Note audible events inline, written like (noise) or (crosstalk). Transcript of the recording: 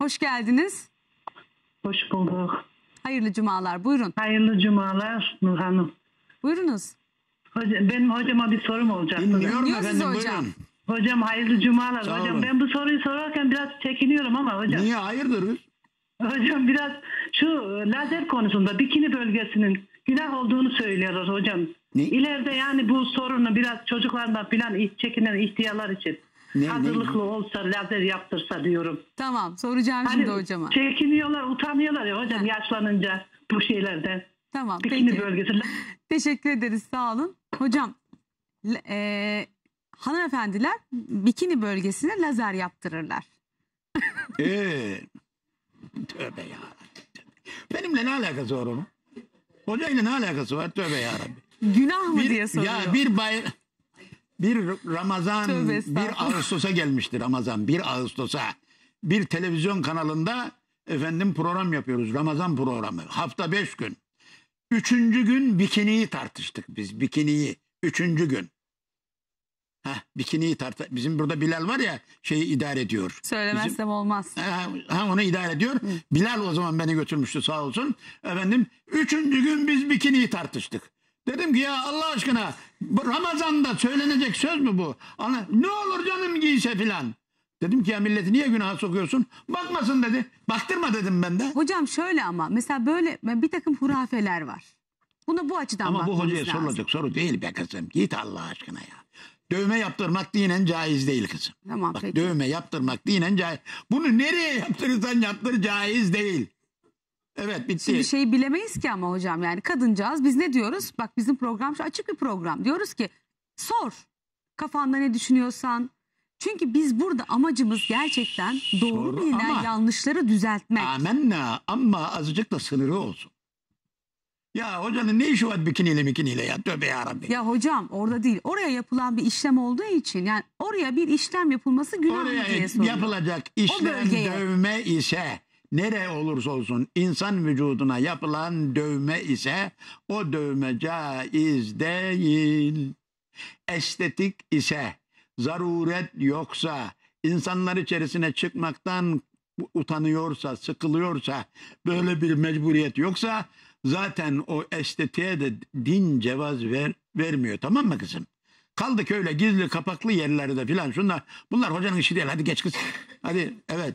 Hoş geldiniz. Hoş bulduk. Hayırlı cumalar. Buyurun. Hayırlı cumalar Nur Hanım. Buyurunuz. Hocam, benim hocama bir sorum olacaktı. Dinliyorum Dinliyor efendim hocam. buyurun. Hocam hayırlı cumalar. Sağ hocam olun. ben bu soruyu sorarken biraz çekiniyorum ama hocam. Niye hayırdır? Hocam biraz şu lazer konusunda bikini bölgesinin günah olduğunu söylüyorlar hocam. Ne? İleride yani bu sorunu biraz çocuklardan filan çekinen ihtiyarlar için Ne- hazırlıklı olsa lazer yaptırsa diyorum. Tamam soracağım Hani şimdi hocama. çekiniyorlar, utanıyorlar ya hocam yaşlanınca bu şeylerden. Tamam Bikini peki. bölgesi. (laughs) Teşekkür ederiz sağ olun. Hocam e, hanımefendiler bikini bölgesine lazer yaptırırlar. (laughs) Ee, tövbe ya. Benimle ne alakası var onun? Hocayla ne alakası var? Tövbe ya Rabbi. Günah mı diye soruyor. ya bir bay bir Ramazan Tövbe bir estağfurullah. Ağustos'a gelmişti Ramazan bir Ağustos'a bir televizyon kanalında efendim program yapıyoruz Ramazan programı hafta beş gün üçüncü gün bikiniyi tartıştık biz bikiniyi üçüncü gün Heh, bikiniyi tart bizim burada Bilal var ya şeyi idare ediyor Söylemezsem Bizim- olmaz. Ha, ha, onu idare ediyor. Bilal o zaman beni götürmüştü sağ olsun. Efendim üçüncü gün biz bikiniyi tartıştık. Dedim ki ya Allah aşkına bu Ramazan'da söylenecek söz mü bu? Ana, ne olur canım giyse filan. Dedim ki ya milleti niye günaha sokuyorsun? Bakmasın dedi. Baktırma dedim ben de. Hocam şöyle ama mesela böyle bir takım hurafeler var. Buna bu açıdan Ama bu bakmamız hocaya lazım. sorulacak soru değil be kızım. Git Allah aşkına ya. Dövme yaptırmak dinen caiz değil kızım. Tamam Bak peki. dövme yaptırmak dinen caiz. Bunu nereye yaptırırsan yaptır caiz değil. Evet bitti. Şimdi şeyi bilemeyiz ki ama hocam yani kadıncağız biz ne diyoruz? Bak bizim program şu açık bir program. Diyoruz ki sor kafanda ne düşünüyorsan. Çünkü biz burada amacımız gerçekten doğru Sor bilinen ama- yanlışları düzeltmek. Amenna ama azıcık da sınırı olsun. Ya hocanın ne işi var bikiniyle mikiniyle ya tövbe yarabbi. Ya hocam orada değil. Oraya yapılan bir işlem olduğu için yani oraya bir işlem yapılması günah mı Oraya diye soruyor. yapılacak işlem dövme ise nere olursa olsun insan vücuduna yapılan dövme ise o dövme caiz değil. Estetik ise zaruret yoksa insanlar içerisine çıkmaktan utanıyorsa, sıkılıyorsa, böyle bir mecburiyet yoksa zaten o estetiğe de din cevaz ver, vermiyor. Tamam mı kızım? Kaldık öyle gizli kapaklı yerlerde filan şunlar. Bunlar hocanın işi değil. Hadi geç kız. Hadi evet.